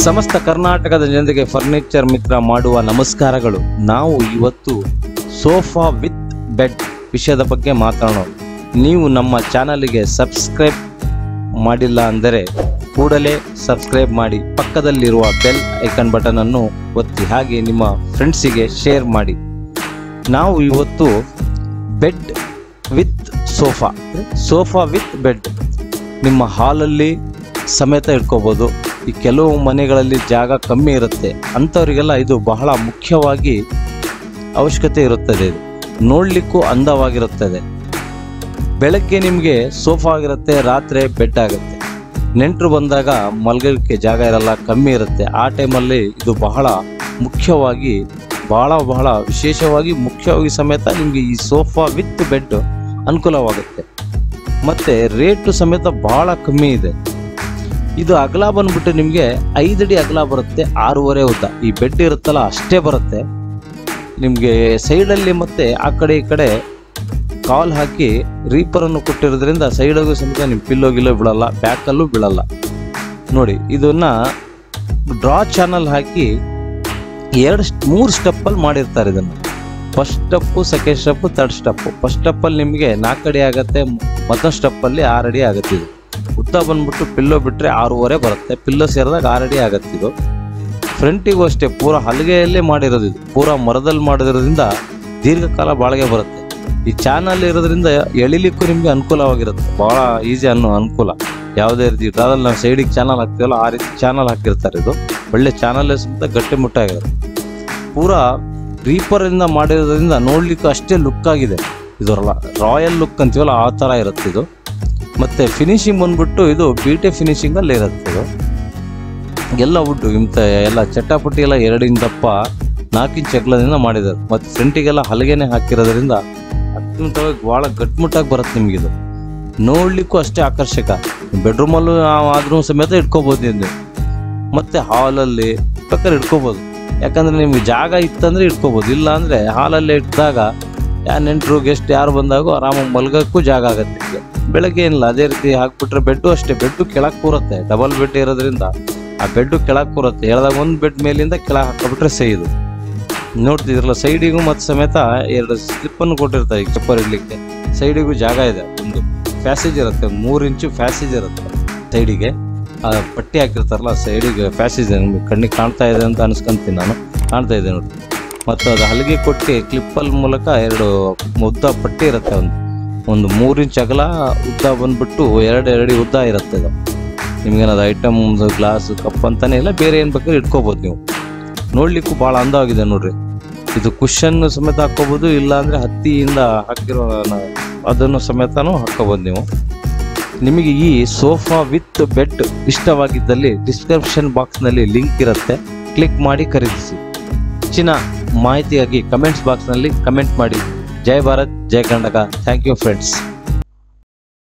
ಸಮಸ್ತ ಕರ್ನಾಟಕದ ಜನತೆಗೆ ಫರ್ನಿಚರ್ ಮಿತ್ರ ಮಾಡುವ ನಮಸ್ಕಾರಗಳು. ನಾವು ಇವತ್ತು ಸೋಫಾ ವಿತ್ ಬೆಡ್ ವಿಷಯದ ಬಗ್ಗೆ ಮಾತಾಡೋಣ. ನೀವು ನಮ್ಮ ಚಾನಲ್ಗೆ ಸಬ್ಸ್ಕ್ರೈಬ್ ಮಾಡಿಲ್ಲ ಅಂದರೆ ಕೂಡಲೇ ಸಬ್ಸ್ಕ್ರೈಬ್ ಮಾಡಿ. ಪಕ್ಕದಲ್ಲಿರುವ ಬೆಲ್ ಐಕನ್ ಬಟನ್ ಅನ್ನು ಒತ್ತಿ. ಹಾಗೆ ನಿಮ್ಮ ಫ್ರೆಂಡ್ಸಿಗೆ ಶೇರ್ ಮಾಡಿ. ನಾವು ಇವತ್ತು bed with sofa sofa with bed ನಿಮ್ಮ ಹಾಲಲ್ಲಿ ಸಮೇತ ಇಟ್ಕೋಬೋದು. ಈ ಕೆಲವು ಮನೆಗಳಲ್ಲಿ ಜಾಗ ಕಮ್ಮಿ ಇರುತ್ತೆ. ಅಂಥವರಿಗೆಲ್ಲ ಇದು ಬಹಳ ಮುಖ್ಯವಾಗಿ ಅವಶ್ಯಕತೆ ಇರುತ್ತದೆ. ಇದು ನೋಡಲಿಕ್ಕೂ ಅಂದವಾಗಿರುತ್ತದೆ. ಬೆಳಗ್ಗೆ ನಿಮಗೆ ಸೋಫಾ ಆಗಿರುತ್ತೆ, ರಾತ್ರಿ ಬೆಡ್ ಆಗುತ್ತೆ. ನೆಂಟರು ಬಂದಾಗ ಮಲಗಲಿಕ್ಕೆ ಜಾಗ ಇರಲ್ಲ, ಕಮ್ಮಿ ಇರುತ್ತೆ. ಆ ಟೈಮಲ್ಲಿ ಇದು ಬಹಳ ಮುಖ್ಯವಾಗಿ, ಬಹಳ ಬಹಳ ವಿಶೇಷವಾಗಿ ಮುಖ್ಯವಾಗಿ ಸಮೇತ ನಿಮಗೆ ಈ ಸೋಫಾ ವಿತ್ ಬೆಡ್ ಅನುಕೂಲವಾಗುತ್ತೆ. ಮತ್ತು ರೇಟು ಸಮೇತ ಬಹಳ ಕಮ್ಮಿ ಇದೆ. ಇದು ಅಗಲ ಬಂದ್ಬಿಟ್ಟು ನಿಮಗೆ ಐದಡಿ ಅಗಲ ಬರುತ್ತೆ, ಆರೂವರೆ ಉದ್ದ. ಈ ಬೆಡ್ ಇರುತ್ತಲ್ಲ, ಅಷ್ಟೇ ಬರುತ್ತೆ. ನಿಮಗೆ ಸೈಡಲ್ಲಿ ಮತ್ತೆ ಆ ಕಡೆ ಈ ಕಡೆ ಕಾಲ್ ಹಾಕಿ ರೀಪರನ್ನು ಕೊಟ್ಟಿರೋದ್ರಿಂದ ಸೈಡಿಗೂ ಸಮೇತ ನಿಮ್ಮ ಪಿಲ್ಲೋ ಗಿಲ್ಲೋ ಬೀಳಲ್ಲ ಬ್ಯಾಕಲ್ಲೂ ಬಿಡಲ್ಲ ನೋಡಿ, ಇದನ್ನ ಡ್ರಾ ಚಾನಲ್ ಹಾಕಿ ಎರಡು ಮೂರು ಸ್ಟೆಪ್ಪಲ್ಲಿ ಮಾಡಿರ್ತಾರೆ ಇದನ್ನು. First step second step third step first ಸ್ಟೆಪ್ಪಲ್ಲಿ ನಿಮಗೆ ನಾಲ್ಕು ಅಡಿ ಆಗುತ್ತೆ, ಮತ್ತೊಂದು ಸ್ಟೆಪ್ಪಲ್ಲಿ ಆರು ಅಡಿ ಆಗುತ್ತೆ ಇದು. ಉದ್ದ ಬಂದ್ಬಿಟ್ಟು ಪಿಲ್ಲೋ ಬಿಟ್ಟರೆ ಆರೂವರೆ ಬರುತ್ತೆ. ಪಿಲ್ಲೋ ಸೇರಿದಾಗ ಆರಡಿ ಆಗುತ್ತೆ ಇದು. ಫ್ರಂಟಿಗೂ ಅಷ್ಟೇ, ಪೂರ ಹಲಗೆಯಲ್ಲೇ ಮಾಡಿರೋದು ಇದು. ಪೂರ ಮರದಲ್ಲಿ ಮಾಡಿರೋದ್ರಿಂದ ದೀರ್ಘಕಾಲ ಬಾಳಿಗೆ ಬರುತ್ತೆ. ಈ ಚಾನಲ್ ಇರೋದ್ರಿಂದ ಎಳಿಲಿಕ್ಕೂ ನಿಮಗೆ ಅನುಕೂಲವಾಗಿರುತ್ತೆ. ಭಾಳ ಈಸಿ ಅನ್ನೋ ಅನುಕೂಲ. ಯಾವುದೇ ರೀತಿ ಅದ್ರಲ್ಲಿ ನಾವು ಸೈಡಿಗೆ ಚಾನಲ್ ಹಾಕ್ತೀವಲ್ಲ, ಆ ರೀತಿ ಚಾನಲ್ ಹಾಕಿರ್ತಾರೆ ಇದು. ಒಳ್ಳೆ ಚಾನಲ್ ಸಮೇತ ಗಟ್ಟಿಮುಟ್ಟಾಗಿರುತ್ತೆ ಪೂರಾ ರೀಪರಿಂದ ಮಾಡಿರೋದ್ರಿಂದ ನೋಡ್ಲಿಕ್ಕೂ ಅಷ್ಟೇ ಲುಕ್ ಆಗಿದೆ. ಇದರಲ್ಲ ರಾಯಲ್ ಲುಕ್ ಅಂತೀವಲ್ಲ, ಆ ಥರ ಇರುತ್ತೆ ಇದು. ಮತ್ತೆ ಫಿನಿಶಿಂಗ್ ಬಂದ್ಬಿಟ್ಟು ಇದು ಬ್ಯೂಟಿ ಫಿನಿಶಿಂಗಲ್ಲಿ ಇರುತ್ತೆ ಎಲ್ಲ ವುಡ್ಡು ಇಂಥ ಎಲ್ಲ ಚಟ್ಟಾಪಟ್ಟಿ ಎಲ್ಲ ಎರಡು ಚಕ್ಲದಿಂದ ನಾಲ್ಕು ಇಂಚ್ ಅಗಲದಿಂದ ಮಾಡಿದ್ದಾರೆ. ಮತ್ತು ಫ್ರಂಟಿಗೆಲ್ಲ ಹಲಗೆನೆ ಹಾಕಿರೋದ್ರಿಂದ ಅತ್ಯಂತವಾಗಿ ಭಾಳ ಗಟ್ಮುಟ್ಟಾಗಿ ಬರುತ್ತೆ ನಿಮಗಿದು ನೋಡಲಿಕ್ಕೂ ಅಷ್ಟೇ ಆಕರ್ಷಕ. ಬೆಡ್ರೂಮಲ್ಲೂ ಆದ್ರೂ ಸಮೇತ ಇಟ್ಕೋಬೋದು ನೀವು. ಮತ್ತೆ ಹಾಲಲ್ಲಿ ಬೇಕಾದ್ರೆ ಇಟ್ಕೋಬೋದು. ಯಾಕಂದ್ರೆ ನಿಮ್ಗೆ ಜಾಗ ಇತ್ತಂದ್ರೆ ಇಟ್ಕೋಬೋದು. ಇಲ್ಲ ಅಂದ್ರೆ ಹಾಲಲ್ಲೇ ಇಟ್ಟಾಗ ನೆಂಟರು ಗೆಸ್ಟ್ ಯಾರು ಬಂದಾಗೂ ಆರಾಮಾಗಿ ಮಲ್ಗೋಕ್ಕೂ ಜಾಗ ಆಗುತ್ತೆ ಬೆಳಗ್ಗೆ ಏನಿಲ್ಲ, ಅದೇ ರೀತಿ ಹಾಕ್ಬಿಟ್ರೆ ಬೆಡ್ಡು ಅಷ್ಟೇ, ಬೆಡ್ಡು ಕೆಳಗೆ ಕೂರುತ್ತೆ ಡಬಲ್ ಬೆಡ್ ಇರೋದ್ರಿಂದ. ಆ ಬೆಡ್ಡು ಕೆಳಗೆ ಕೂರುತ್ತೆ, ಎಳ್ದಾಗ ಒಂದು ಬೆಡ್ ಮೇಲಿಂದ ಕೆಳಗೆ ಹಾಕೊಬಿಟ್ರೆ ಸೈ ಇದು ನೋಡ್ತಿದ್ರಲ್ಲ, ಸೈಡಿಗೂ ಮತ್ತು ಸಮೇತ ಎರಡು ಸ್ಲಿಪ್ಪನ್ನು ಕೊಟ್ಟಿರ್ತಾರೆ ಈಗ ಚಪ್ಪರ್ ಇಡ್ಲಿಕ್ಕೆ. ಸೈಡಿಗೂ ಜಾಗ ಇದೆ, ಒಂದು ಪ್ಯಾಸೇಜ್ ಇರುತ್ತೆ, ಮೂರು ಇಂಚು ಪ್ಯಾಸೇಜ್ ಇರುತ್ತೆ ಸೈಡಿಗೆ. ಆ ಪಟ್ಟಿ ಹಾಕಿರ್ತಾರಲ್ಲ ಸೈಡಿಗೆ ಪ್ಯಾಸೇಜ್ ಕಣ್ಣಿಗೆ ಕಾಣ್ತಾ ಇದೆ ಅಂತ ಅನ್ಸ್ಕೊಂತೀನಿ ನಾನು. ಕಾಣ್ತಾ ಇದೆ ನೋಡಿ ಮತ್ತು ಅದು ಹಲಗೆ ಕೊಟ್ಟು ಕ್ಲಿಪ್ಪಲ್ ಮೂಲಕ ಎರಡು ಉದ್ದ ಪಟ್ಟಿ ಇರುತ್ತೆ ಒಂದು. ಒಂದು ಮೂರು ಅಗಲ ಉದ್ದ ಬಂದ್ಬಿಟ್ಟು ಎರಡು ಎರಡು ಉದ್ದ ಇರುತ್ತೆ ಇದು. ನಿಮ್ಗೇನದು ಐಟಮ್ ಗ್ಲಾಸ್ ಕಪ್ ಅಂತಾನೆ ಇಲ್ಲ, ಬೇರೆ ಏನು ಬೇಕಾದ್ರೆ ಇಟ್ಕೋಬೋದು ನೀವು. ನೋಡ್ಲಿಕ್ಕೂ ಭಾಳ ಅಂದವಾಗಿದೆ ನೋಡ್ರಿ. ಇದು ಕುಶನ್ ಸಮೇತ ಹಾಕೋಬೋದು ಇಲ್ಲ ಅಂದ್ರೆ ಹತ್ತಿಯಿಂದ ಹಾಕಿರೋ ಅದನ್ನು ಸಮೇತನೂ ಹಾಕ್ಕೋಬೋದು ನೀವು. ನಿಮಗೆ ಈ ಸೋಫಾ ವಿತ್ ಬೆಡ್ ಇಷ್ಟವಾಗಿದ್ದಲ್ಲಿ ಡಿಸ್ಕ್ರಿಪ್ಷನ್ ಬಾಕ್ಸ್ನಲ್ಲಿ ಲಿಂಕ್ ಇರುತ್ತೆ. ಕ್ಲಿಕ್ ಮಾಡಿ ಖರೀದಿಸಿ. ಹೆಚ್ಚಿನ ಮಾಹಿತಿಯಾಗಿ ಕಮೆಂಟ್ಸ್ ಬಾಕ್ಸ್ನಲ್ಲಿ ಕಮೆಂಟ್ ಮಾಡಿ. ಜೈ ಭಾರತ್ ಜೈ ಕರ್ನಾಟಕ. Thank you friends